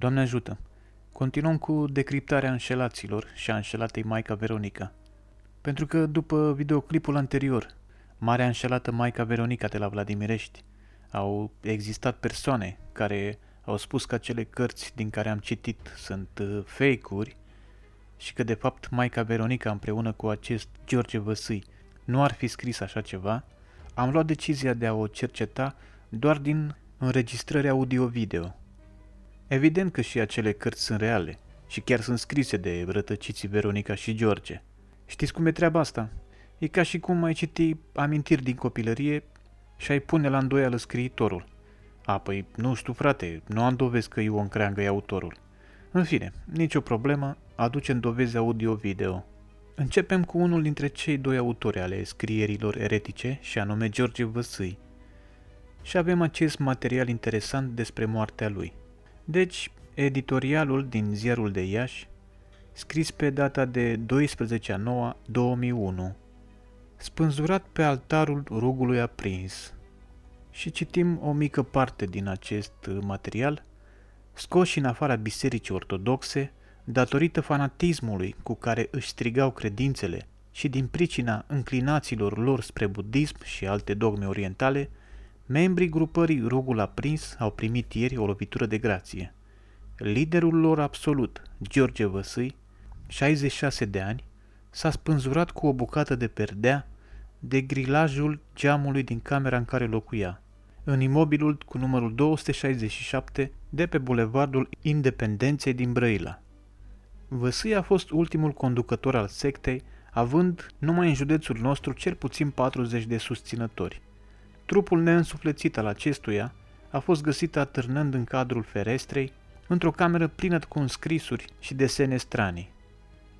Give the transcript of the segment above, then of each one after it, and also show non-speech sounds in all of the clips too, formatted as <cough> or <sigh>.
Doamne ajută! Continuăm cu decriptarea înșelaților și a înșelatei Maica Veronica. Pentru că după videoclipul anterior, Marea înșelată Maica Veronica de la Vladimirești, au existat persoane care au spus că acele cărți din care am citit sunt uh, fake-uri și că de fapt Maica Veronica împreună cu acest George Văsâi nu ar fi scris așa ceva, am luat decizia de a o cerceta doar din înregistrări audio-video. Evident că și acele cărți sunt reale și chiar sunt scrise de rătăciții Veronica și George. Știți cum e treaba asta? E ca și cum ai citi amintiri din copilărie și ai pune la îndoială scriitorul. A, păi nu știu frate, nu am dovezi că Ion Creangă e autorul. În fine, nicio problemă, aducem dovezi audio-video. Începem cu unul dintre cei doi autori ale scrierilor eretice, și anume George Văsâi. Și avem acest material interesant despre moartea lui. Deci, editorialul din ziarul de Iași, scris pe data de 12 a 9 2001, spânzurat pe altarul rugului aprins. Și citim o mică parte din acest material, scoși în afara bisericii ortodoxe, datorită fanatismului cu care își strigau credințele și din pricina înclinațiilor lor spre budism și alte dogme orientale, membrii grupării Rugul Aprins au primit ieri o lovitură de grație. Liderul lor absolut, George Văsâi, 66 de ani, s-a spânzurat cu o bucată de perdea de grilajul geamului din camera în care locuia, în imobilul cu numărul 267 de pe bulevardul Independenței din Brăila. Văsâi a fost ultimul conducător al sectei, având numai în județul nostru cel puțin 40 de susținători. Trupul neînsuflețit al acestuia a fost găsit atârnând în cadrul ferestrei, într-o cameră plină cu înscrisuri și desene stranii.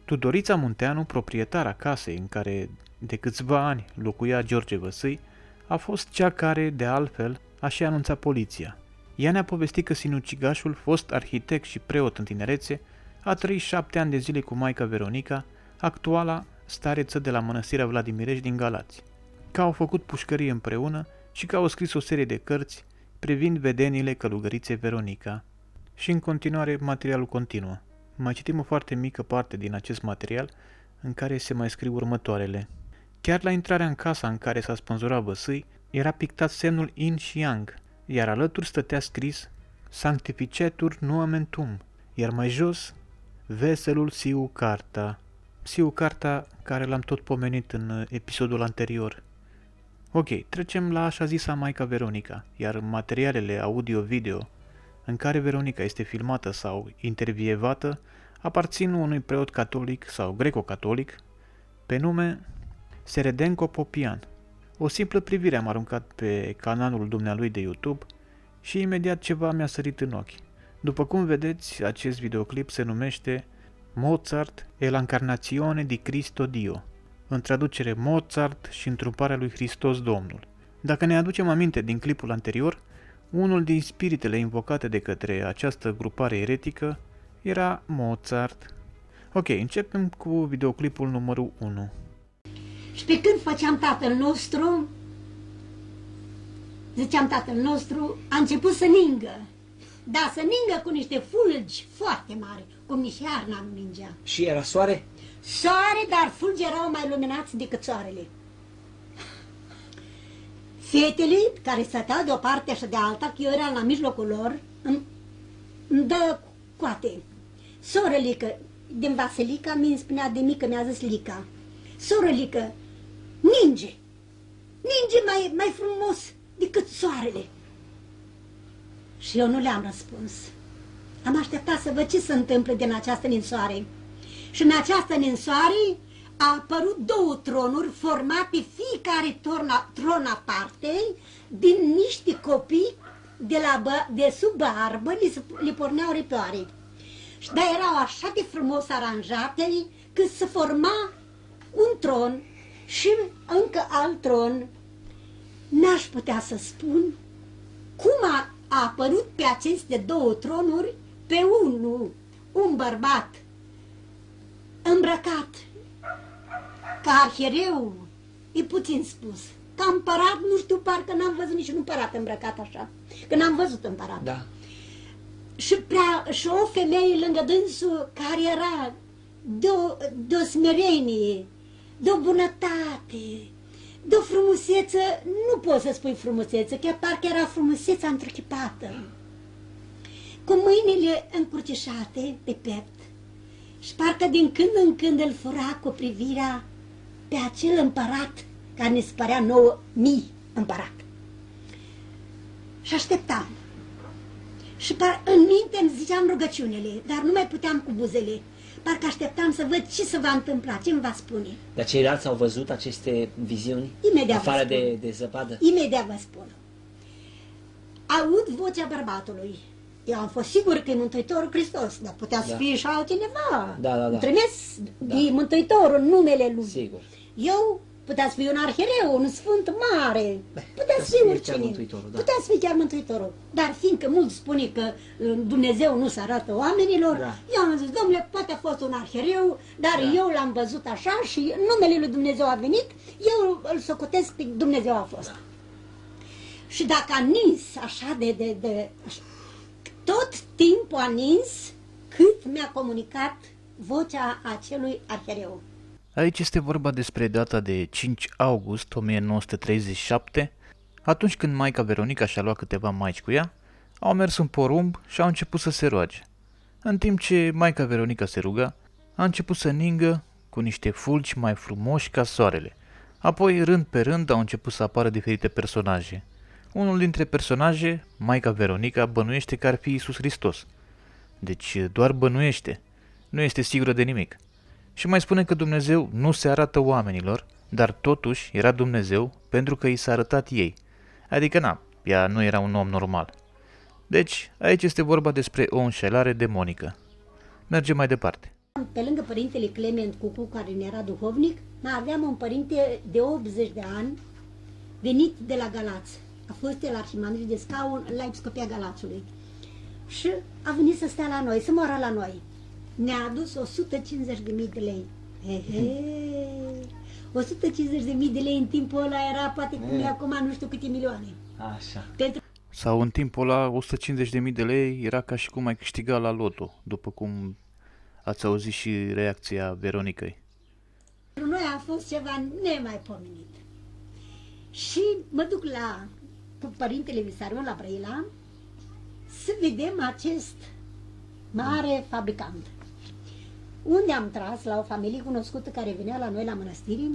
Tudorița Munteanu, proprietara casei în care de câțiva ani locuia George Văsâi, a fost cea care, de altfel, a și anunțat poliția. Ea ne-a povestit că sinucigașul, fost arhitect și preot în tinerețe, a trăit șapte ani de zile cu maica Veronica, actuala stareță de la mănăstirea Vladimirești din Galați, că au făcut pușcărie împreună și că au scris o serie de cărți privind vedenile călugăriței Veronica. Și în continuare materialul continuă. Mai citim o foarte mică parte din acest material în care se mai scriu următoarele. Chiar la intrarea în casa în care s-a spânzurat Văsâi, era pictat semnul In și Yang, iar alături stătea scris Sanctificetur nuamentum, iar mai jos Veselul Siu Carta. Siu Carta care l-am tot pomenit în episodul anterior. Ok, trecem la așa zisa Maica Veronica, iar materialele audio-video în care Veronica este filmată sau intervievată aparțin unui preot catolic sau greco-catolic pe nume Seredenco Popian. O simplă privire am aruncat pe canalul dumnealui de YouTube și imediat ceva mi-a sărit în ochi. După cum vedeți, acest videoclip se numește Mozart e l'Incarnazione di Cristo Dio, în traducere Mozart și întruparea lui Hristos Domnul. Dacă ne aducem aminte din clipul anterior, unul din spiritele invocate de către această grupare eretică era Mozart. Ok, începem cu videoclipul numărul 1. Și pe când făceam tatăl nostru, ziceam tatăl nostru, a început să ningă. Da, să ningă cu niște fulgi foarte mari, cum nici iarna nu ningea. Și era soare? Soare, dar fulgi erau mai luminați decât soarele. Fetele care stăteau de o parte și de alta, că eu eram la mijlocul lor, îmi, îmi dă coate. Sorălică, din Vasilica, mi spunea de mică, mi-a zis Lica, sorălică, ninge, ninge mai, mai frumos decât soarele. Și eu nu le-am răspuns. Am așteptat să văd ce se întâmplă din această ninsoare. Și în această ninsoare a apărut două tronuri formate fiecare tron, tron aparte din niște copii de, la bă, de sub barbă, li, li porneau ripioare. Și da, erau așa de frumos aranjate că se forma un tron și încă alt tron. N-aș putea să spun cum a, a apărut pe aceste două tronuri pe unul, un bărbat îmbrăcat ca arhereu, e puțin spus. Ca împărat, nu știu, parcă n-am văzut niciun împărat îmbrăcat așa. Că n-am văzut împărat. Da. și, prea, și o femeie lângă dânsul care era de o, de o smerenie, de o bunătate, de o frumusețe, nu poți să spui frumusețe, chiar parcă era frumusețea întruchipată, cu mâinile încurcișate pe piept și parcă din când în când îl fura cu privirea pe acel împărat care ne se părea nouă mii împărat. Și așteptam. Și par, în minte îmi ziceam rugăciunile, dar nu mai puteam cu buzele. Parcă așteptam să văd ce se va întâmpla, ce îmi va spune. Dar ceilalți au văzut aceste viziuni? Imediat Afară vă spun. de, de zăpadă? Imediat vă spun. Aud vocea bărbatului. Eu am fost sigur că e Mântuitorul Hristos, dar putea să Da. fie și altcineva. Da, da, da. Trimis Da. de Mântuitorul în numele lui. Sigur. Eu putea să fie un arhereu, un sfânt mare, putea putea să să fie fie chiar oricine. Mântuitorul, da. Putea să fie chiar Mântuitorul. Dar fiindcă mulți spune că uh, Dumnezeu nu se arată oamenilor, Da. eu am zis, domnule, poate a fost un arhereu, dar Da. eu l-am văzut așa și în numele lui Dumnezeu a venit, eu îl socotesc pe Dumnezeu a fost. Da. Și dacă a nins așa de, de, de așa, tot timpul a nins cât mi-a comunicat vocea acelui arhereu. Aici este vorba despre data de 5 august 1937, atunci când Maica Veronica și-a luat câteva maici cu ea, au mers în porumb și au început să se roage. În timp ce Maica Veronica se ruga, a început să ningă cu niște fulgi mai frumoși ca soarele. Apoi, rând pe rând, au început să apară diferite personaje. Unul dintre personaje, Maica Veronica, bănuiește că ar fi Isus Hristos. Deci doar bănuiește, nu este sigură de nimic. Și mai spune că Dumnezeu nu se arată oamenilor, dar totuși era Dumnezeu pentru că i s-a arătat ei. Adică na, ea nu era un om normal. Deci, aici este vorba despre o înșelare demonică. Mergem mai departe. Pe lângă părintele Clement Cucu, care ne era duhovnic, mai aveam un părinte de 80 de ani, venit de la Galați. A fost el arhimandrit de scaun la Episcopia Galațului. Și a venit să stea la noi, să moară la noi. Ne-a adus 150.000 de lei. He, he. 150.000 de lei în timpul ăla era poate cum e acum nu știu câte milioane. Așa. Pentru Sau în timpul ăla 150.000 de lei era ca și cum ai câștiga la loto, după cum ați auzit și reacția Veronicăi. Pentru noi a fost ceva nemaipomenit. Și mă duc la cu părintele Visarion la Brăila să vedem acest mare fabricant. Unde am tras la o familie cunoscută care venea la noi la mănăstiri,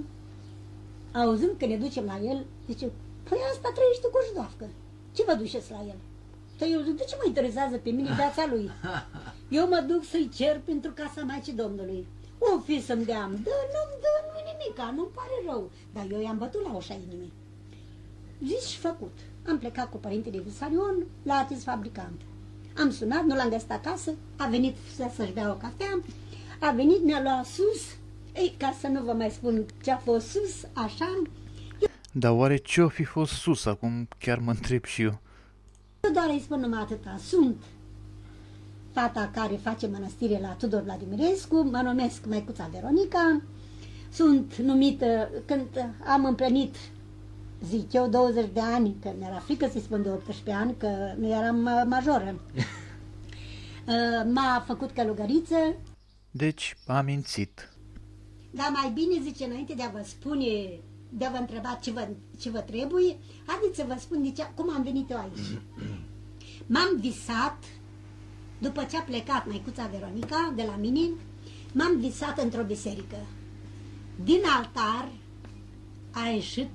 auzând că ne ducem la el, zice, păi asta trăiește cu jdoafcă. Ce vă duceți la el? Păi eu zic, de ce mă interesează pe mine viața lui? <laughs> Eu mă duc să-i cer pentru casa Maicii Domnului. O fi să-mi dea, dă, nu-mi dă, nu nimica, nu-mi pare rău. Dar eu i-am bătut la ușa inimii. Zis și făcut. Am plecat cu părintele Visarion la acest fabricant. Am sunat, nu l-am găsit acasă, a venit să- să-și bea o cafea, a venit, mi-a luat sus, ei, ca să nu vă mai spun ce a fost sus, așa, Dar oare ce o fi fost sus? Acum chiar mă întreb și eu. Eu doar îi spun numai atâta. Sunt fata care face mănăstire la Tudor Vladimirescu, mă numesc Maicuța Veronica, sunt numită, când am împlinit, zic eu, 20 de ani, că mi-era frică să-i spun de 18 ani, că nu eram uh, majoră. <laughs> Uh, M-a făcut călugăriță, Deci, am mințit. dar mai bine, zice, înainte de a vă spune, de a vă întreba ce vă, ce vă trebuie, haideți să vă spun de ce, cum am venit eu aici. <clears throat> M-am visat, după ce a plecat maicuța Veronica de la mine, m-am visat într-o biserică. Din altar a ieșit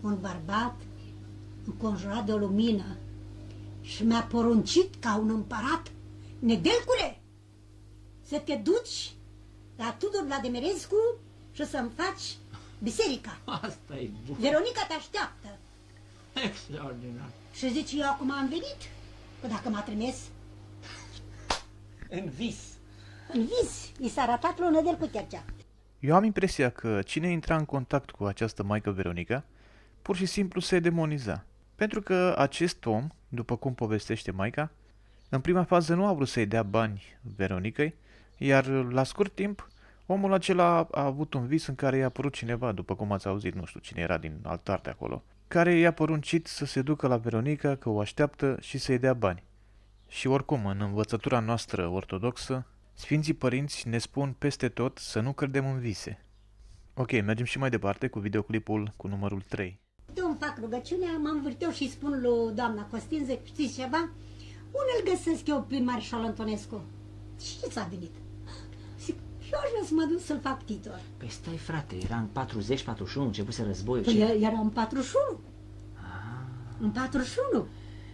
un bărbat înconjurat de o lumină și mi-a poruncit ca un împărat, Nedelcule, să te duci la Tudor Vladimirescu și să-mi faci biserica. <laughs> Asta e bun. Veronica te așteaptă. Extraordinar. Și zice, eu acum am venit. Că dacă m-a trimis <laughs> În vis. în vis, i s-a arătat lună de cu Chercea. Eu am impresia că cine intra în contact cu această maică Veronica, pur și simplu se demoniza. Pentru că acest om, după cum povestește maica, în prima fază nu a vrut să-i dea bani Veronicăi, iar la scurt timp, omul acela a avut un vis în care i-a apărut cineva, după cum ați auzit, nu știu cine era din altar de acolo, care i-a poruncit să se ducă la Veronica, că o așteaptă și să-i dea bani. Și oricum, în învățătura noastră ortodoxă, Sfinții Părinți ne spun peste tot să nu credem în vise. Ok, mergem și mai departe cu videoclipul cu numărul 3. Eu îmi fac rugăciunea, mă învârteu și spun lui doamna Costin, zic, știți ceva? Unde îl găsesc eu pe Marșal Antonescu? Și ce ți-a venit? Zic, eu aș vrea să mă duc să-l fac titor. Păi stai frate, era în 40-41, începuse războiul. Păi și... e- era în 41. În 41.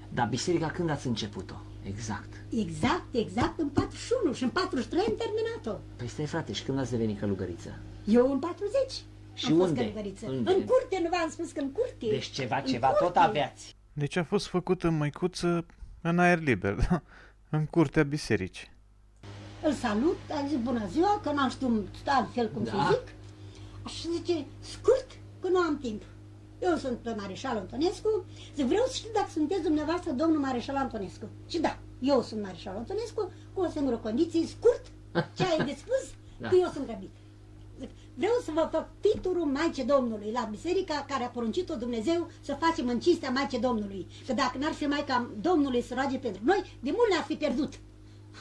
Dar biserica când ați început-o? Exact. Exact, exact în 41 și în 43 am terminat-o. Păi stai frate, și când ați devenit călugăriță? Eu în 40 Și am fost unde? călugăriță. Unde? În curte, nu v-am spus că în curte. Deci ceva, În ceva tot curte. aveați. Deci a fost făcută măicuță în aer liber, da? în curtea bisericii. Îl salut, a zis bună ziua, că n-am știut altfel cum Da. să zic. Așa zice, scurt, că nu am timp. Eu sunt Mareșal Antonescu, zic, vreau să știu dacă sunteți dumneavoastră domnul Mareșal Antonescu. Și da, eu sunt Mareșal Antonescu, cu o singură condiție, scurt, ce ai de spus, <laughs> Da. că eu sunt grăbit. Zic, vreau să vă fac titurul Maicii Domnului la biserica care a poruncit-o Dumnezeu să facem în cinstea Maicii Domnului. Că dacă n-ar fi Maica Domnului să roage pentru noi, de mult ne-ar fi pierdut.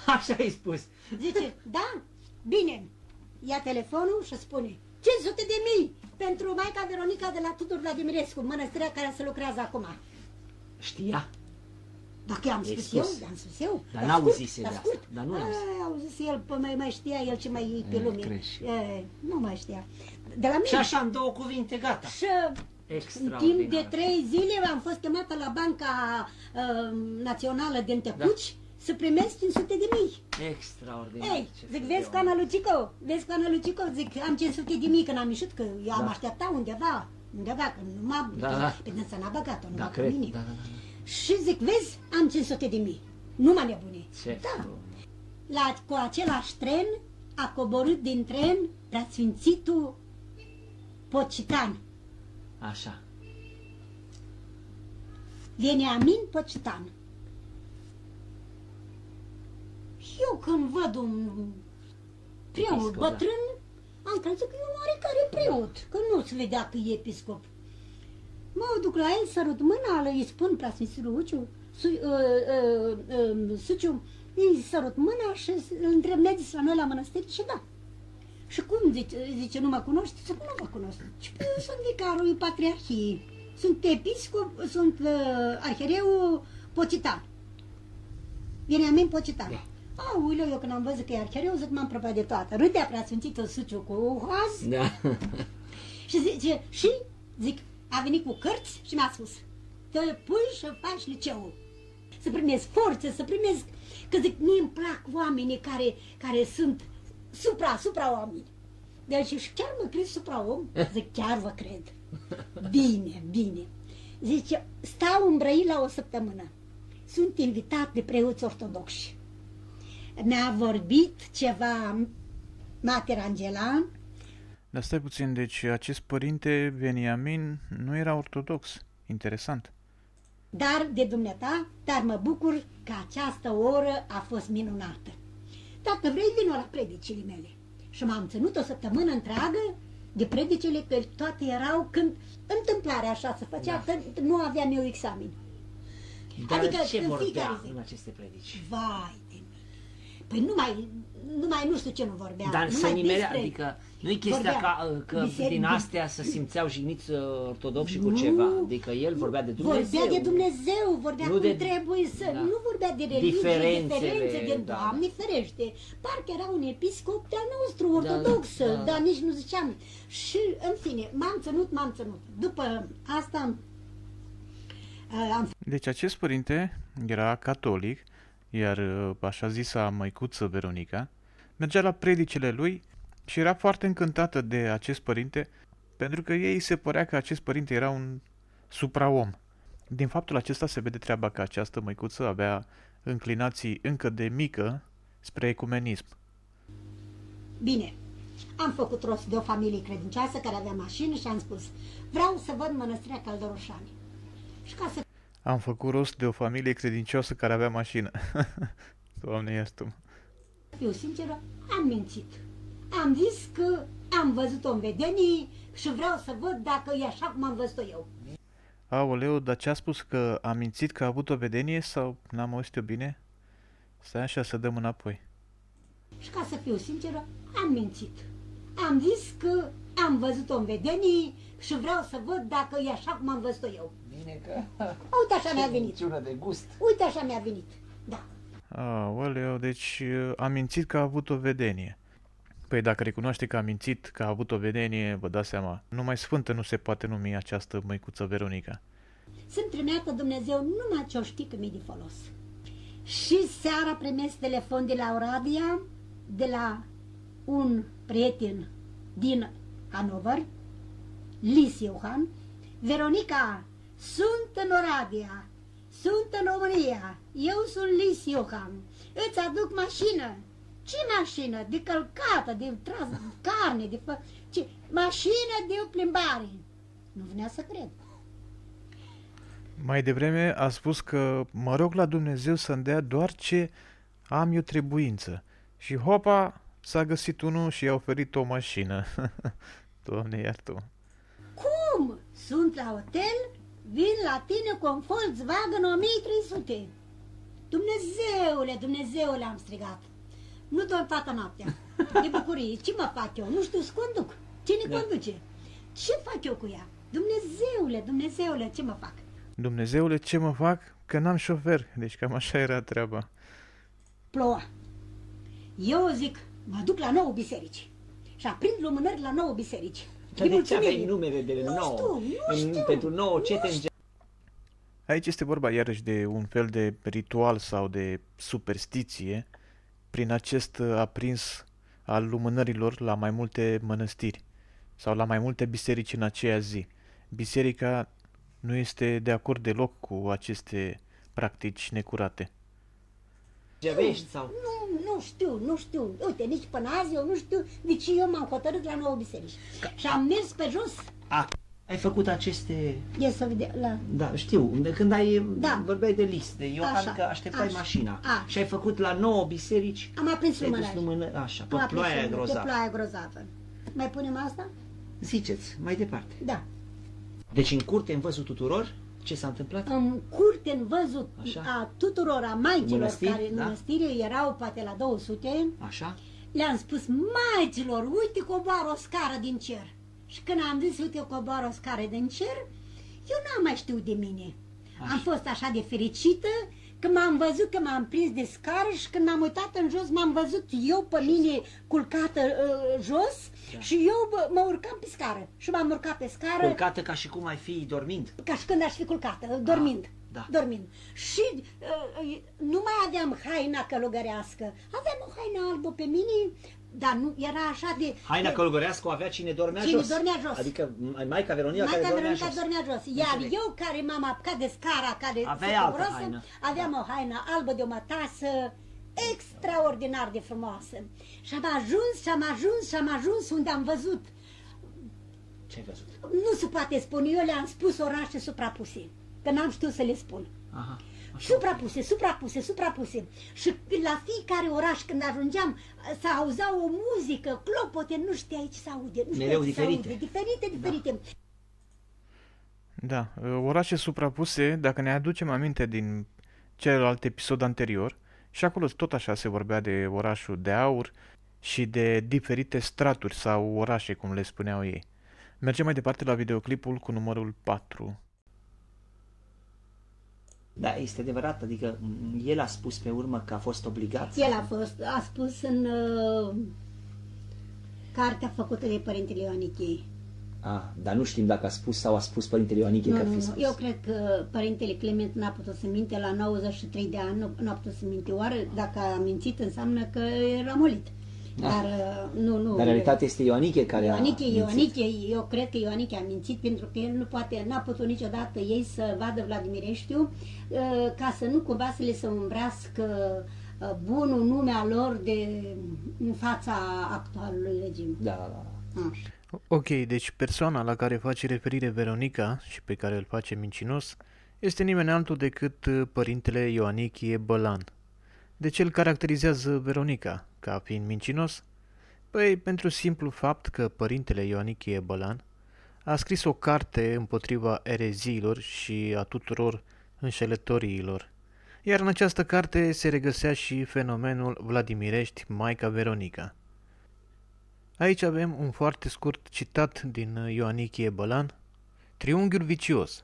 Așa ai spus. Zice, da, bine, ia telefonul și spune 500 de mii pentru Maica Veronica de la Tudor Vladimirescu, mănăstirea care se lucrează acum. Știa? Dacă i-am I-ai spus, spus. eu, i-am spus eu. Dar la n-a scurt, auzise la de asta, scurt. dar nu l-a A, a auzit el, pe mai, mai știa el ce mai e pe E, lume. crezi. E, nu mai știa. De la mine. Și așa, în două cuvinte, gata. Și în Extraordinar. timp de trei zile am fost chemată la Banca uh, Națională de Întecuci să primesc 500 de mii. Extraordinar. Ei, Ce zic, fel vezi de cu om. Ana Lucico, vezi cu Ana Lucico, zic, am 500 de mii când am ieșit, că eu am Da. așteptat undeva, undeva, că nu m-a, Da, da. pe dânsa n-a băgat-o, nu Da, da, cred. mine. Da, da, da. Și zic, vezi, am 500 de mii, nu mă nebune. Ce Da, frumos. la, cu același tren a coborât din tren preasfințitul Pocitan, Așa. Veniamin Pocitan. Eu când văd un preot Episcop, da. bătrân, am crezut că e un oarecare preot, că nu se vedea că e episcop. Mă duc la el, sărut mâna, îi spun preasfințitul Uciu, su, uh, uh, uh, Suciu, îi sărut mâna și îl întreb, mergeți la noi la mănăstiri? Și da. Și cum zice, zice nu mă cunoști? Zice, nu mă cunosc. Și păi, eu sunt vicarul patriarhiei. Sunt episcop, sunt uh, arhereu Pocitan. Veniamin Pocitan. Da. Aoleu, eu când am văzut că e arhereu, zic, m-am prăpat de toată. Râdea preasfințitul Suciu cu hoaz Da. și zice, și, zic, a venit cu cărți și mi-a spus, te pui și faci liceul. Să primesc forțe, să primesc, că zic, mie îmi plac oamenii care, care sunt supra, supra oameni. Deci și chiar mă crezi supra om? <laughs> Zic, chiar vă cred. Bine, bine. Zice, stau în Brăila la o săptămână. Sunt invitat de preoți ortodoxi. Mi-a vorbit ceva Mater Angelan, Dar stai puțin, deci acest părinte Veniamin nu era ortodox. Interesant. dar de dumneata, dar mă bucur că această oră a fost minunată. Dacă vrei, vino la predicile mele. Și m-am ținut o săptămână întreagă de predicile, că toate erau când întâmplarea așa se făcea, Da. că nu aveam eu examen. Dar Adică ce în vorbea fiecare zi. în aceste predici? Vai de mine. Păi nu mai, nu mai nu știu ce nu vorbea. Dar numai să nimerea, despre- adică nu e chestia vorbea ca, că biseric- din astea să simțeau jigniți uh, ortodoxi cu Nu. ceva. Adică el vorbea de Dumnezeu. Vorbea de Dumnezeu, vorbea Nu cum de- trebuie să... da. Nu vorbea de religie, Diferențele, diferențe, de da. Doamne ferește. Parcă era un episcop de-al nostru, ortodox, da, da. dar nici nu ziceam. Și, în fine, m-am ținut, m-am ținut. După asta uh, am Deci acest părinte era catolic, iar uh, așa zisa măicuță Veronica mergea la predicile lui și era foarte încântată de acest părinte pentru că ei se părea că acest părinte era un supraom. Din faptul acesta se vede treaba că această măicuță avea înclinații încă de mică spre ecumenism. Bine, am făcut rost de o familie credincioasă care avea mașină și am spus, vreau să văd mănăstirea Căldăroșani. Și ca să Am făcut rost de o familie credincioasă care avea mașină. <laughs> Doamne, iartă fiu sinceră, am mințit. Am zis că am văzut-o în vedenii și vreau să văd dacă e așa cum am văzut-o eu. Aoleu, dar ce a spus că a mințit că a avut o vedenie sau n-am auzit eu bine? Stai așa să dăm înapoi. Și ca să fiu sinceră, am mințit. Am zis că am văzut-o în vedenii și vreau să văd dacă e așa cum am văzut-o eu. Bine că... <laughs> Uite așa mi-a venit. Ciună de gust. Uite așa mi-a venit. Da. Aoleu, deci uh, a mințit că a avut o vedenie. Păi dacă recunoaște că a mințit că a avut o vedenie, vă dați seama, numai sfântă nu se poate numi această măicuță Veronica. Sunt trimeată Dumnezeu numai ce o știi că mi-e de folos. Și seara primesc telefon de la Oradea, de la un prieten din Hanover, Lis Iohan, Veronica, sunt în Oradea, sunt în România, eu sunt Lis Iohan, îți aduc mașină. Ce mașină? De călcată, de tras carne, de fă... Ce? Mașină de plimbare. Nu venea să cred. Mai devreme a spus că mă rog la Dumnezeu să-mi dea doar ce am eu trebuință. Și hopa, s-a găsit unul și i-a oferit o mașină. <laughs> Doamne iartă Cum? Sunt la hotel, vin la tine cu un Volkswagen 1300. Dumnezeule, Dumnezeule, am strigat. Nu dorm toată noaptea. De bucurie. Ce mă fac eu? Nu știu să conduc. Cine Da. conduce? Ce fac eu cu ea? Dumnezeule, Dumnezeule, ce mă fac? Dumnezeule, ce mă fac? Că n-am șofer. Deci cam așa era treaba. Ploua. Eu zic, mă duc la nouă biserici. Și aprind lumânări la nouă biserici. Dar de ce mulțumire. aveai numere de Nu nouă? știu, nu În- știu. Pentru nouă, ce Nu te știu. înge... Aici este vorba iarăși de un fel de ritual sau de superstiție prin acest uh, aprins al lumânărilor la mai multe mănăstiri sau la mai multe biserici în aceea zi. Biserica nu este de acord deloc cu aceste practici necurate. Gevești sau... Nu, nu știu, nu știu. Uite, nici până azi eu nu știu de ce eu m-am hotărât la nouă biserici. Și am mers pe jos. A, ai făcut aceste... E să vedem, la... Da, știu, de când ai, Da. vorbeai de liste, Ioan, Așa, că așteptai așa, mașina. așa. Și ai făcut la nouă biserici, Am aprins ai dus lumânări. lumână, așa, pe Am aprins ploaia lumânări, grozavă. Pe ploaia grozavă. Mai punem asta? Ziceți, mai departe. Da. Deci în curte, în văzut tuturor, ce s-a întâmplat? În curte, în văzut Așa. a tuturor, a maicilor Mănăstiri, care în da. mănăstire erau poate la 200, Așa? le-am spus, maicilor, uite coboară o scară din cer. Și când am zis, uite coboară o scară din cer, eu n-am mai știut de mine. Așa. Am fost așa de fericită că m-am văzut că m-am prins de scară și când m-am uitat în jos, m-am văzut eu pe mine culcată uh, jos Da. și eu bă, mă urcam pe scară. Și m-am urcat pe scară Culcată ca și cum ai fi dormind. ca și când aș fi culcată, dormind. da. Dormind. Și uh, nu mai aveam haina călugărească. Aveam o haină albă pe mine, dar nu era așa de... Haina de, călugărească o avea cine dormea Cine jos. dormea jos. Adică mai- Maica Veronica care Maica dormea Veronica jos. dormea jos. Iar Înțeleg. eu care m-am apucat de scara care Aveai se altă coborosă, haină. aveam o haină albă de o mătasă extraordinar de frumoasă. Și am ajuns, și am ajuns, și am ajuns unde am văzut. Ce ai văzut? Nu se poate spune, eu le-am spus orașe suprapuse, că n-am știut să le spun. Aha. Așa. Suprapuse, suprapuse, suprapuse. Și la fiecare oraș când ajungeam, se auzea o muzică, clopote, nu știai ce se aude. Nu știai Mereu ce se diferite. Aude. Diferite, diferite. Da, orașe suprapuse, dacă ne aducem aminte din celălalt episod anterior, și acolo tot așa se vorbea de orașul de aur și de diferite straturi sau orașe, cum le spuneau ei. Mergem mai departe la videoclipul cu numărul 4. Da, este adevărat, adică m, el a spus pe urmă că a fost obligat. El a fost, a spus în uh, cartea făcută de Părintele Ioanichei. Ah, dar nu știm dacă a spus sau a spus Părintele Ioaniche Nu, că ar nu, fi nu. spus. Eu cred că Părintele Clement n-a putut să minte la 93 de ani, nu, n-a putut să minte. Oare dacă a mințit înseamnă că era molit. Da. Dar uh, nu, nu. Dar în realitate este Ioaniche care Ioaniche, a mințit. Ioaniche, eu cred că Ioaniche a mințit pentru că el nu poate, n-a putut niciodată ei să vadă Vladimireștiu uh, ca să nu cumva să le se umbrească uh, bunul nume al lor de, în fața actualului regim. Da, da, da. Așa. Ok, deci persoana la care face referire Veronica și pe care îl face mincinos este nimeni altul decât uh, părintele Ioanichie Bălan. De ce îl caracterizează Veronica ca fiind mincinos? Păi pentru simplu fapt că părintele Ioanichie Bălan a scris o carte împotriva ereziilor și a tuturor înșelătoriilor. Iar în această carte se regăsea și fenomenul Vladimirești, Maica Veronica. Aici avem un foarte scurt citat din Ioanichie Bălan, Triunghiul vicios.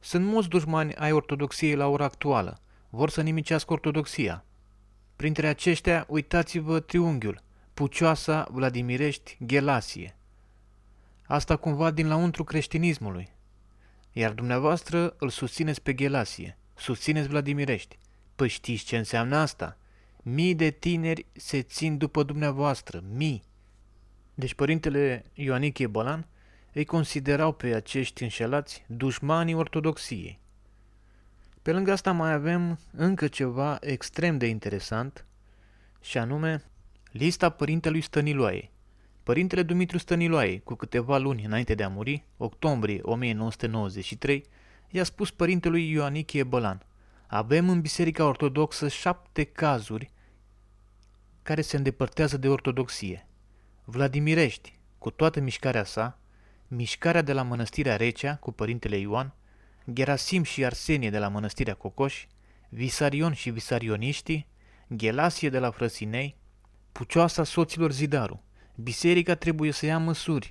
Sunt mulți dușmani ai ortodoxiei la ora actuală. Vor să nimicească ortodoxia. Printre aceștia, uitați-vă triunghiul, Pucioasa, Vladimirești, Ghelasie. Asta cumva din lăuntru creștinismului. Iar dumneavoastră îl susțineți pe Ghelasie, susțineți Vladimirești. Păi știți ce înseamnă asta? Mii de tineri se țin după dumneavoastră, mii. Deci părintele Ioanichie Bălan îi considerau pe acești înșelați dușmanii ortodoxiei. Pe lângă asta mai avem încă ceva extrem de interesant, și anume lista părintelui Stăniloae. Părintele Dumitru Stăniloae, cu câteva luni înainte de a muri, octombrie 1993, i-a spus părintelui Ioanichie Bălan, avem în Biserica Ortodoxă șapte cazuri care se îndepărtează de ortodoxie. Vladimirești, cu toată mișcarea sa, mișcarea de la mănăstirea Recea cu părintele Ioan, Gerasim și Arsenie de la mănăstirea Cocoș, Visarion și Visarioniștii, Ghelasie de la Frăsinei, Pucioasa soților Zidaru. Biserica trebuie să ia măsuri.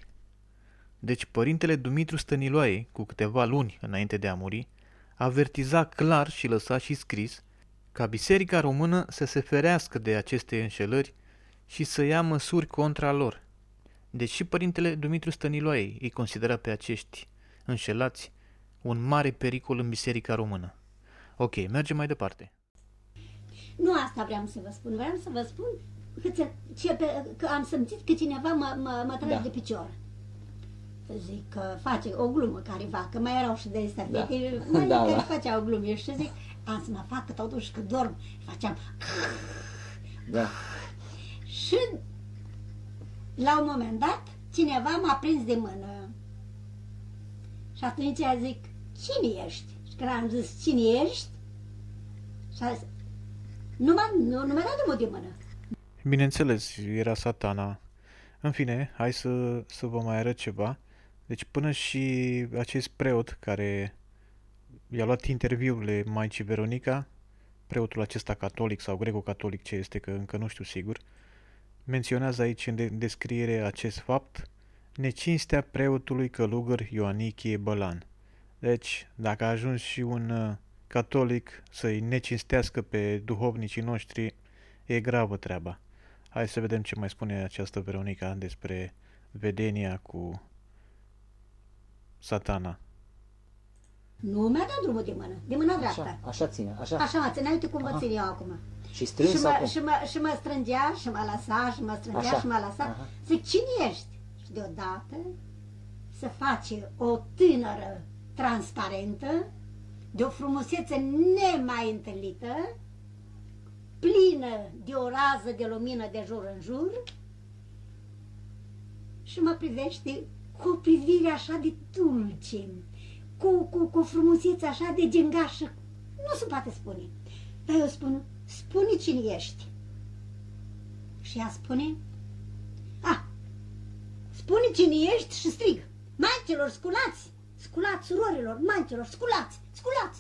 Deci părintele Dumitru Stăniloae, cu câteva luni înainte de a muri, avertiza clar și lăsa și scris ca Biserica Română să se ferească de aceste înșelări și să ia măsuri contra lor. Deci și părintele Dumitru Stăniloae îi considera pe acești înșelați un mare pericol în Biserica Română. Ok, mergem mai departe. Nu asta vreau să vă spun, vreau să vă spun că, ce, pe, că am simțit că cineva mă, mă, mă trage da. de picior. Să zic că face o glumă careva, că mai erau și de astea da. <laughs> mai da, care da. făceau glume și zic, am să mă fac că totuși că dorm, faceam da. și la un moment dat, cineva m-a prins de mână. Și atunci zic, cine ești? Și când am zis, cine ești? Și a zis, nu m-a, nu, nu m-a dat drumul de mână. Bineînțeles, era satana. În fine, hai să, să vă mai arăt ceva. Deci până și acest preot care i-a luat interviurile Maicii Veronica, preotul acesta catolic sau greco-catolic ce este, că încă nu știu sigur, menționează aici în descriere acest fapt, necinstea preotului călugăr Ioanichie Bălan. Deci, dacă a ajuns și un uh, catolic să-i necinstească pe duhovnicii noștri, e gravă treaba. Hai să vedem ce mai spune această Veronica despre vedenia cu satana. Nu mi-a dat drumul de mână, de mâna dreaptă. Așa, așa ține, așa. Așa mă ține, uite cum vă țin eu acum. Și strâns și mă, acum. și, mă, și mă strângea și mă lăsa și mă strângea Așa. și mă lăsa. Aha. Zic, cine ești? Și deodată se face o tânără transparentă, de o frumusețe nemai întâlnită, plină de o rază de lumină de jur în jur și mă privește cu o privire așa de dulce, cu, cu, cu o frumusețe așa de gengașă. Nu se poate spune. Dar eu spun, spune cine ești. Și ea spune, a, spune cine ești și strig, maicelor, sculați, sculați surorilor, maicelor, sculați, sculați.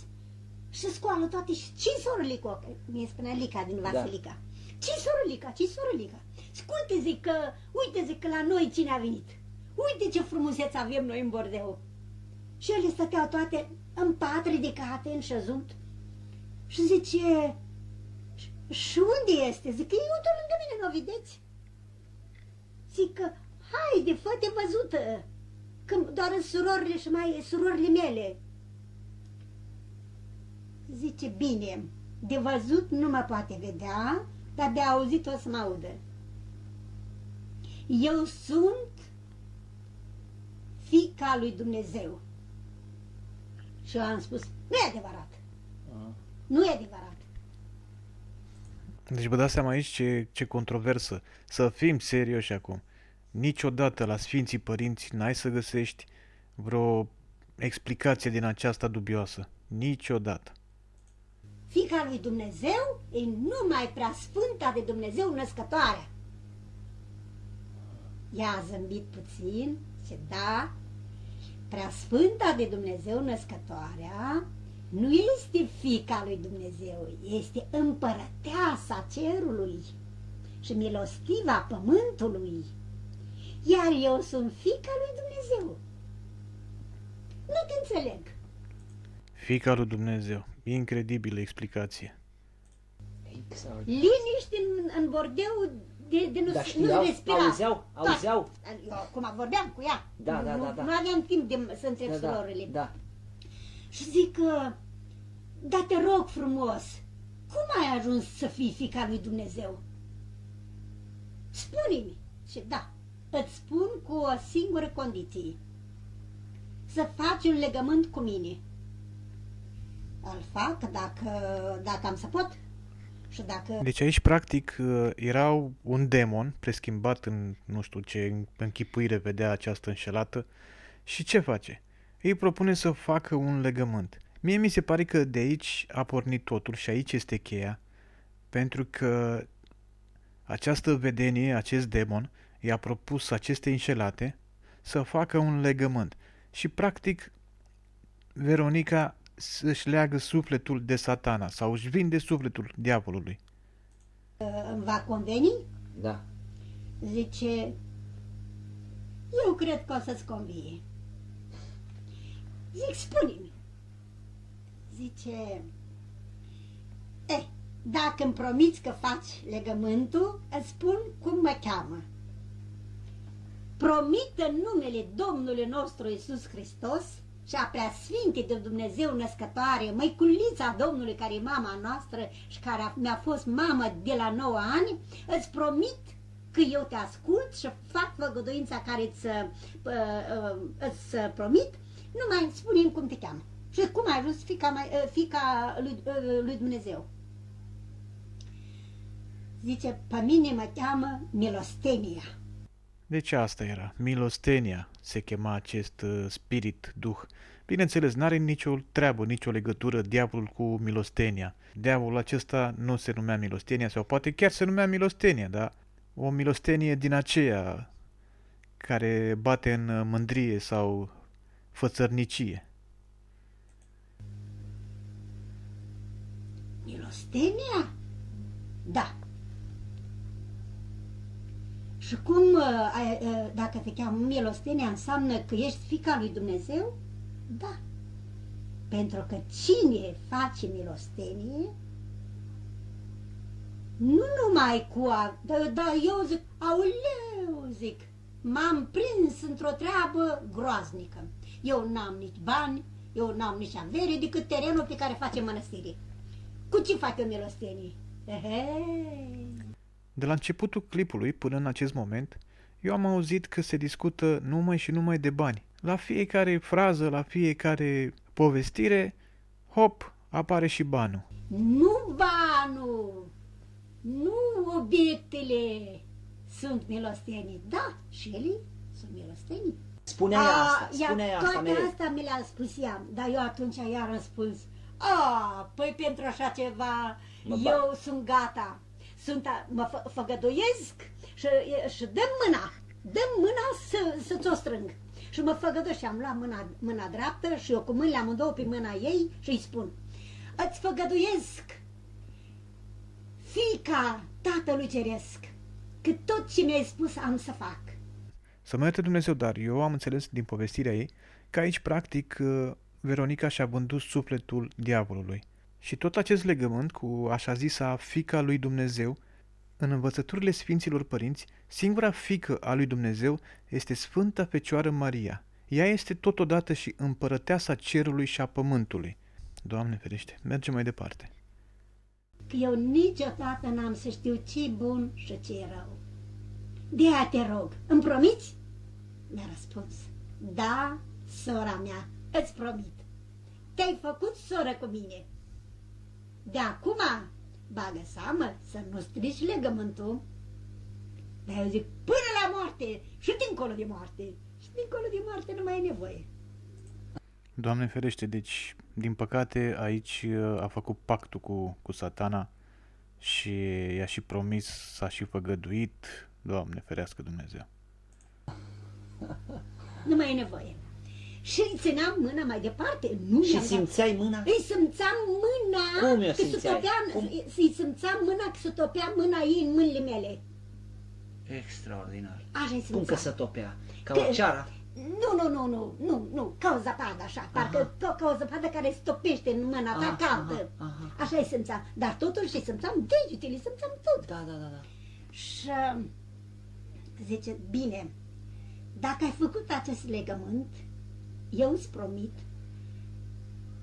Și scoală toate și ce soră Lica? Mi-e spunea Lica din Vasilica. Da. Ce soră Lica? Ce soră Lica? Sculte, zic că, uite, zic că la noi cine a venit. Uite ce frumusețe avem noi în bordeu. Și ele stăteau toate în pat ridicate, în șezut. Și zice, și unde este? Zic că e uite lângă mine, nu o vedeți? Zic că, haide, fă-te văzută, că doar în surorile și mai surorile mele. Zice, bine, de văzut nu mă poate vedea, dar de auzit o să mă audă. Eu sunt fica lui Dumnezeu. Și eu am spus, nu e adevărat. Aha. Nu e adevărat. Deci vă dați seama aici ce, ce controversă. Să fim serioși acum. Niciodată la Sfinții Părinți n-ai să găsești vreo explicație din aceasta dubioasă. Niciodată. Fica lui Dumnezeu e numai prea sfânta de Dumnezeu născătoarea. Ea a zâmbit puțin, ce da, prea sfânta de Dumnezeu născătoarea nu este fica lui Dumnezeu, este împărăteasa cerului și milostiva pământului, iar eu sunt fica lui Dumnezeu. Nu te înțeleg. Fica lui Dumnezeu. Incredibilă explicație. Extraordinar. Liniște în, în bordeu de, de nu, Dar nu știau, respira. auzeau, auzeau. Eu acum vorbeam cu ea. Da, nu, da, nu, da, da. Nu aveam timp de, să întreb Da, da, surorile. da. Și zic că, da te rog frumos, cum ai ajuns să fii fica lui Dumnezeu? Spune-mi. Și da, îți spun cu o singură condiție. Să faci un legământ cu mine. Îl fac dacă, dacă am să pot. Și dacă... Deci aici, practic, era un demon preschimbat în nu știu ce închipuire vedea această înșelată și ce face? Îi propune să facă un legământ. Mie mi se pare că de aici a pornit totul și aici este cheia, pentru că această vedenie, acest demon, i-a propus aceste înșelate să facă un legământ. Și, practic, Veronica își leagă sufletul de satana sau își vinde sufletul diavolului. îmi va conveni? Da. Zice, eu cred că o să-ți convie. Zic, spune-mi. Zice, eh, dacă îmi promiți că faci legământul, îți spun cum mă cheamă. Promit în numele Domnului nostru Isus Hristos și a preasfinte de Dumnezeu născătoare, măiculița Domnului care e mama noastră și care a- mi-a fost mamă de la 9 ani, îți promit că eu te ascult și fac făgăduința care îți, uh, uh, îți promit, numai spune cum te cheamă. Și cum ai ajuns fica, mai, uh, fica lui, uh, lui Dumnezeu. Zice, pe mine mă cheamă Milostenia. Deci asta era, milostenia se chema acest uh, spirit, duh. Bineînțeles, n-are nicio treabă, nicio legătură diavolul cu milostenia. Diavolul acesta nu se numea milostenia sau poate chiar se numea milostenia, dar o milostenie din aceea care bate în uh, mândrie sau fățărnicie. Milostenia? Da. Și cum, uh, ai- uh, dacă te cheamă milostenia, înseamnă că ești fica lui Dumnezeu? Da. Pentru că cine face milostenie, nu numai cu a... Da, da eu zic, auleu, zic, m-am prins într-o treabă groaznică. Eu n-am nici bani, eu n-am nici avere decât terenul pe care face mănăstire. Cu ce fac eu milostenie? Ehe. De la începutul clipului până în acest moment, eu am auzit că se discută numai și numai de bani. La fiecare frază, la fiecare povestire, hop, apare și banul. Nu banul, nu obiectele sunt milostenii. Da, și ele sunt milostenii. Spunea ea asta, spunea ea asta toate mereu. astea mi le-a spus ea, dar eu atunci i-am răspuns, a, păi pentru așa ceva, Mă eu bag. sunt gata, sunt a, mă fă, făgăduiesc și, și dăm mâna, dăm mâna să, să ți-o strâng. Și mă făgăduie și am luat mâna, mâna dreaptă și eu cu mâinile amândouă pe mâna ei și îi spun, îți făgăduiesc fica Tatălui Ceresc, că tot ce mi-ai spus am să fac. Să mă ierte Dumnezeu, dar eu am înțeles din povestirea ei că aici, practic, uh, Veronica și-a vândut sufletul diavolului. Și tot acest legământ cu așa zisa fica lui Dumnezeu, în învățăturile Sfinților Părinți, singura fică a lui Dumnezeu este Sfânta Fecioară Maria. Ea este totodată și împărăteasa cerului și a pământului. Doamne ferește, mergem mai departe. Că eu niciodată n-am să știu ce bun și ce e rău. De aia te rog, îmi promiți? Mi-a răspuns, da, sora mea, îți promit. Te-ai făcut soră cu mine. De acum, bagă seamă să nu strici legământul. Dar eu zic, până la moarte și dincolo de moarte. Și dincolo de moarte nu mai e nevoie. Doamne ferește, deci, din păcate, aici uh, a făcut pactul cu, cu satana și i-a și promis, s-a și făgăduit. Doamne ferească Dumnezeu. Nu mai e nevoie. Și îi țineam mâna mai departe. Nu Și i-am dat. simțeai mâna? Îi simțeam mâna, Cum o că se simțeai? topea, Cum? îi simțeam mâna că se topea mâna ei în mâinile mele. Extraordinar. Așa îi Cum că simțeam. se topea? Ca Că- o ceara? Nu, nu, nu, nu, nu, nu, ca o zăpadă așa, parcă ca, ca o zăpadă care se topește în mâna ta Aha, caldă. aha, aha. Așa îi simțeam, dar totuși îi simțeam degetele, îi simțeam tot. Da, da, da, da. Și uh, zice, bine, dacă ai făcut acest legământ, eu îți promit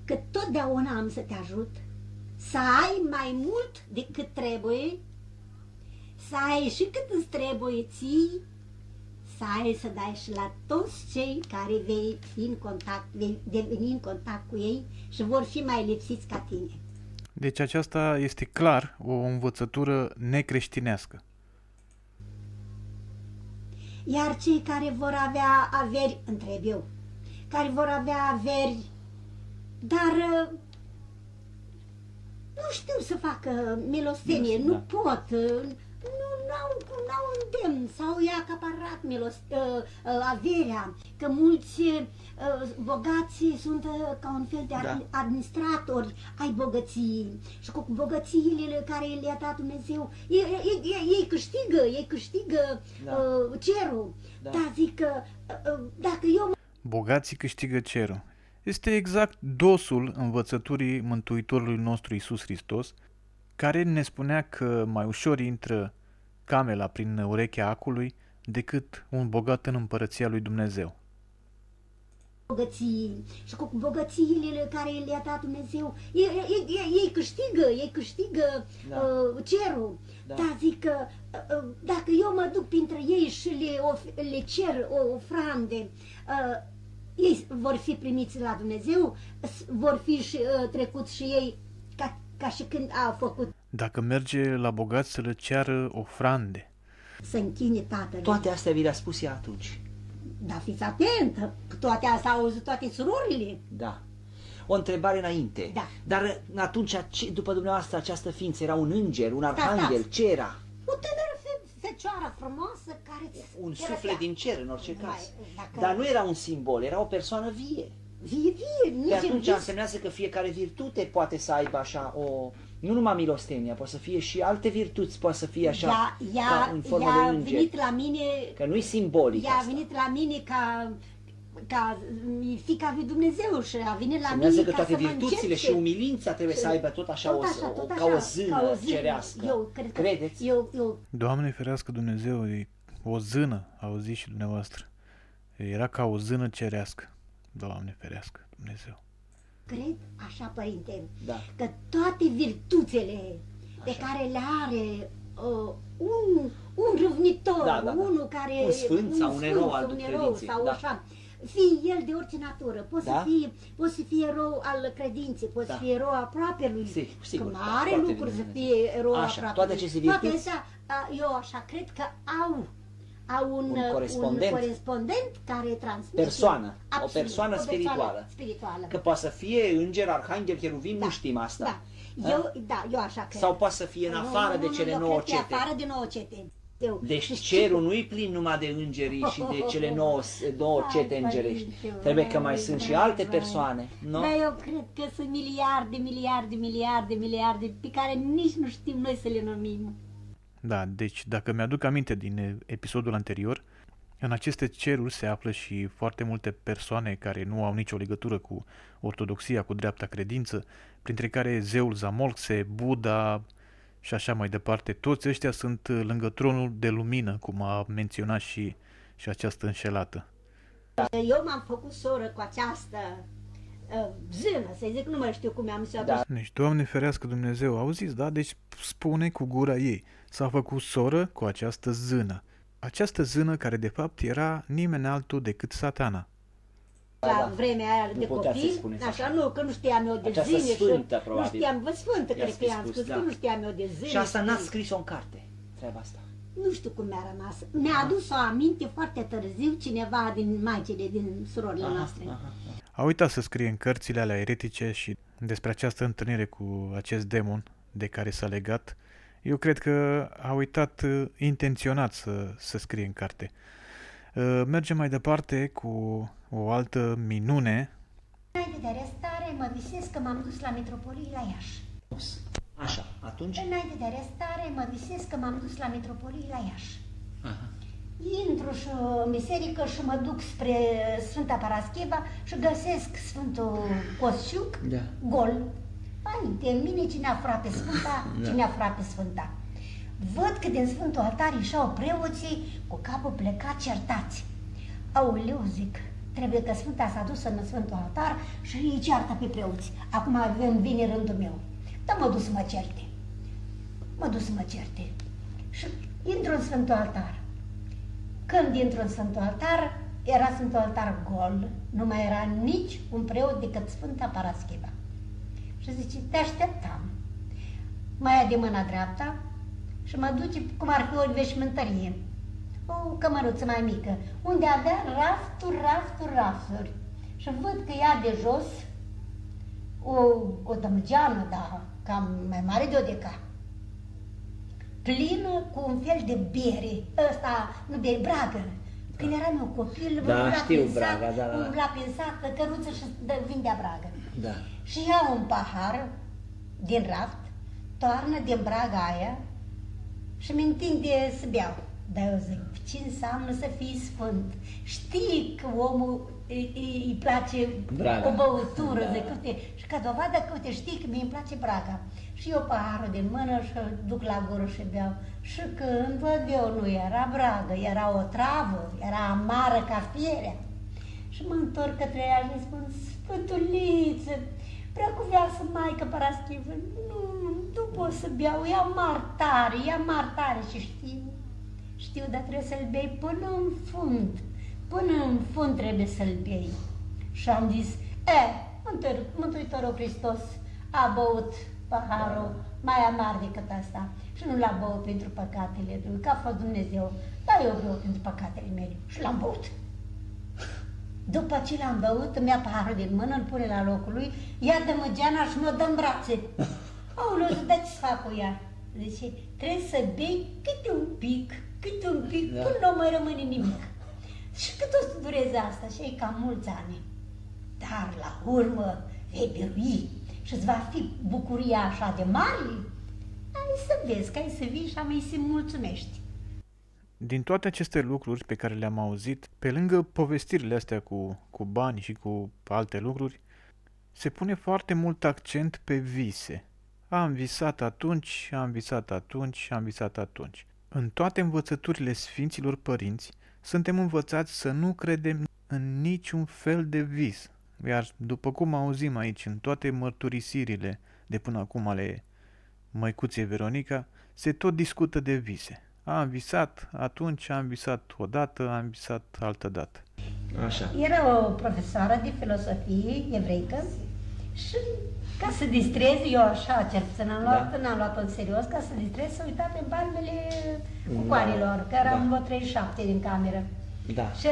că totdeauna am să te ajut să ai mai mult decât trebuie, să ai și cât îți trebuie ții, să ai să dai și la toți cei care vei fi în contact, vei deveni în contact cu ei și vor fi mai lipsiți ca tine. Deci aceasta este clar o învățătură necreștinească. Iar cei care vor avea averi, întreb eu, care vor avea averi, dar uh, nu știu să facă milostenie, Da. nu pot, uh, nu n-au, n-au îndemn, sau i-a acaparat milost, uh, uh, averea, că mulți uh, bogați sunt uh, ca un fel de Da. ad- administratori ai bogăției și cu bogățiile care le-a dat Dumnezeu, ei, ei, ei, ei câștigă, ei câștigă Da. uh, cerul. Da. Dar zic că uh, uh, dacă eu Bogații câștigă cerul. Este exact dosul învățăturii Mântuitorului nostru Isus Hristos, care ne spunea că mai ușor intră camela prin urechea acului decât un bogat în împărăția lui Dumnezeu. Bogății și cu bogățiile care le-a dat Dumnezeu, ei, ei, ei, ei câștigă, ei câștigă Da. uh, cerul. Da. Dar zic că uh, uh, dacă eu mă duc printre ei și le, of- le cer o ofrande, uh, ei vor fi primiți la Dumnezeu, s- vor fi și, uh, trecuți și ei ca, ca și când au făcut Dacă merge la bogați să le ceară ofrande, să închine tatăl. Toate astea vi le-a spus ea atunci. Dar fiți atentă, că toate astea au auzit toate surorile. Da. O întrebare înainte. Da. Dar atunci, ce- după dumneavoastră, această ființă era un înger, un arhanghel, da. ce era? O tânără fe- fecioară frumoasă care ți Un era suflet chiar- din cer, în orice Mai, caz. dacă- Dar nu era un simbol, era o persoană vie. Vie, vie, Pe nici atunci în vis. însemnează că fiecare virtute poate să aibă așa o... Nu numai milostenia, poate să fie și alte virtuți, poate să fie așa, ea, ea, ca în formă ea de a înger. venit la mine, Că nu-i simbolic ea a asta. venit la mine ca, ca fica lui Dumnezeu și a venit la Înseamnă mine că ca toate să mă virtuțile încerce. și umilința trebuie să aibă tot așa, Tot o, așa, o, tot ca așa, o zână ca o zână. cerească. Eu cred că, Credeți? Eu, eu Doamne ferească Dumnezeu, e o zână, auziți și dumneavoastră. Era ca o zână cerească. Doamne ferească Dumnezeu. Cred, așa, părinte, Da. că toate virtuțele pe Așa. care le are uh, un, un râvnitor, Da, da, da. unul care... Un sfânt sau un erou al un erou credinței, sau da. așa. Fie el de orice natură, poți Da? să fie, poți să fie erou al credinței, poți Da. să fie erou aproape lui. Sigur, sigur, Că da, mare foarte lucruri să bine. fie erou Așa, aproape toate lui. aceste Toate virtuți? astea, a, eu așa cred că au au un, Un corespondent. un corespondent care transmite Persoană, o Absolut, persoană spirituală. spirituală. Că poate să fie înger, arhanghel, cheruvim, nu știm asta. Da. Da? Eu, da, eu așa cred. Sau poate să fie în Nu, afară nu, de nu, cele eu nouă cred că e cete. afară de nouă cete. Eu, Deci știu- <laughs> cerul nu-i plin numai de îngerii și de cele <laughs> nouă, două Hai, cete îngerești. părinte, Trebuie că mai vai, sunt și vai, alte vai. persoane, nu? Dar eu cred că sunt miliarde, miliarde, miliarde, miliarde pe care nici nu știm noi să le numim. Da, deci dacă mi-aduc aminte din eh, episodul anterior, în aceste ceruri se află și foarte multe persoane care nu au nicio legătură cu ortodoxia, cu dreapta credință, printre care zeul Zamolxe, Buddha și așa mai departe. Toți ăștia sunt eh, lângă tronul de lumină, cum a menționat și, și această înșelată. Eu m-am făcut soră cu această uh, zână, să zic, nu mai știu cum am să Da. Deci, Doamne ferească Dumnezeu, auziți, da? Deci spune cu gura ei, s-a făcut soră cu această zână. Această zână care de fapt era nimeni altul decât satana. la Da, da. vremea aia Nu de puteați să-i copil, spuneți așa, așa. nu, că nu știam eu de Această zine sfântă, și probabil. nu știam, vă sfântă, I-ați cred că i-am spus, spus, da. că nu știam eu de zine. Și asta n-ați și- scris-o în carte, treaba asta. Nu știu cum mi-a rămas. Mi-a adus o aminte foarte târziu cineva din maicile, din surorile noastre. aha. A uitat să scrie în cărțile alea eretice și despre această întâlnire cu acest demon de care s-a legat. Eu cred că a uitat uh, intenționat să, să scrie în carte. Uh, mergem mai departe cu o altă minune. Înainte de arestare, mă visez că m-am dus la metropolie la Iași. Așa, atunci? Înainte de arestare, mă visez că m-am dus la metropolie la Iași. Aha. Intru și în biserică și mă duc spre Sfânta Parascheva și găsesc Sfântul Cosciuc Da. gol. Hai, de mine cine a furat pe Sfânta, <laughs> Da. cine a furat pe Sfânta. Văd că din Sfântul Altar ieșeau preoții cu capul plecat certați. Aoleu, zic, trebuie că Sfânta s-a dus în Sfântul Altar și îi ceartă pe preoți. Acum avem, vine rândul meu. Dar mă dus să mă certe. Mă dus să mă certe. Și intru în Sfântul Altar. Când intru în Sfântul Altar, era Sfântul Altar gol, nu mai era nici un preot decât Sfânta Parascheva. Și zice, te așteptam. Mai ia de mâna dreapta și mă duce cum ar fi o veșmântărie. O cămăruță mai mică, unde avea rafturi, rafturi, rafturi. Și văd că ia de jos o, o dămgeană, da, cam mai mare de o deca plină cu un fel de bere, ăsta, nu bere, bragă. Când eram eu copil, Da, umbla știu prin sat, Braga, da, da, da. umbla prin sat, pe căruță și dă- vindea bragă. Da. Și ia un pahar din raft, toarnă din braga aia și mi întinde să beau. Dar eu zic, ce înseamnă să fii sfânt? Știi că omul îi, îi, îi place Braga. o băutură, Da. zic, uite, și ca dovadă că, uite, știi că mie îmi place braga. Și eu paharul din mână și îl duc la gură și beau. Și când văd eu, nu era bragă, era o travă, era amară ca fierea. Și mă întorc către ea și îi spun, Sfântuliță, prea cu viață Maică Paraschivă, nu, nu pot să beau, ia martare, ia martare și știu, știu, dar trebuie să-l bei până în fund, până în fund trebuie să-l bei. Și am zis, e, Mântuitor- Mântuitorul Hristos a băut paharul mai amar decât asta și nu l-a băut pentru păcatele lui, că a fost Dumnezeu, dar eu beau pentru păcatele mele și l-am băut. După ce l-am băut, îmi ia paharul din mână, îl pune la locul lui, ia de măgeana și mi-o dă în brațe. Aoleu, să dă ce să fac cu ea? Zice, trebuie să bei câte un pic, câte un pic, Da. până nu mai rămâne nimic. Și cât o să dureze asta? Și e cam mulți ani. Dar la urmă vei birui și îți va fi bucuria așa de mare. Hai să vezi, că ai să vii și am să mulțumești. Din toate aceste lucruri pe care le-am auzit, pe lângă povestirile astea cu, cu bani și cu alte lucruri, se pune foarte mult accent pe vise. Am visat atunci, am visat atunci, am visat atunci. În toate învățăturile Sfinților Părinți, suntem învățați să nu credem în niciun fel de vis. Iar după cum auzim aici, în toate mărturisirile de până acum ale măicuței Veronica, se tot discută de vise. Am visat atunci, am visat odată, am visat altă dată. Așa. Era o profesoară de filosofie evreică și ca să distreze, eu așa cel puțin am luat, Da. n-am luat-o în serios, ca să distreze, să uita pe palmele Da. cucoanilor, că eram Da. vreo 37 din cameră. Da. Și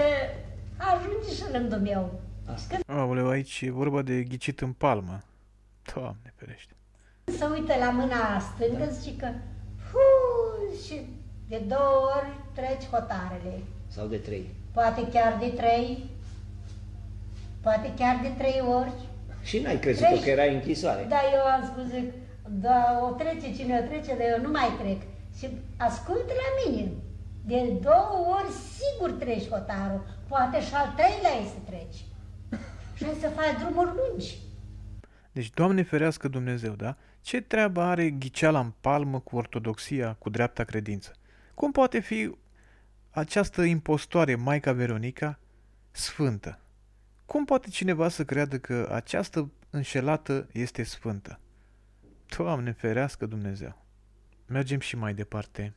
ajunge și rândul meu. Asta. Aoleu, aici e vorba de ghicit în palmă. Doamne ferește. Se uită la mâna stângă, Da. zice că hu, și de două ori treci hotarele. Sau de trei. Poate chiar de trei, poate chiar de trei ori. Și n-ai crezut Treci. că era închisoare. Da, eu am spus, zic, da, o trece cine o trece, dar eu nu mai trec. Și ascultă la mine. De două ori sigur treci hotarul, poate și al treilea ai să treci. Și ai să faci drumuri lungi. Deci, Doamne ferească Dumnezeu, da? Ce treabă are ghiceala în palmă cu ortodoxia, cu dreapta credință? Cum poate fi această impostoare, Maica Veronica, sfântă? Cum poate cineva să creadă că această înșelată este sfântă? Doamne ferească Dumnezeu! Mergem și mai departe.